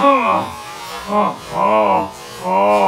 Oh! はあはあはあ。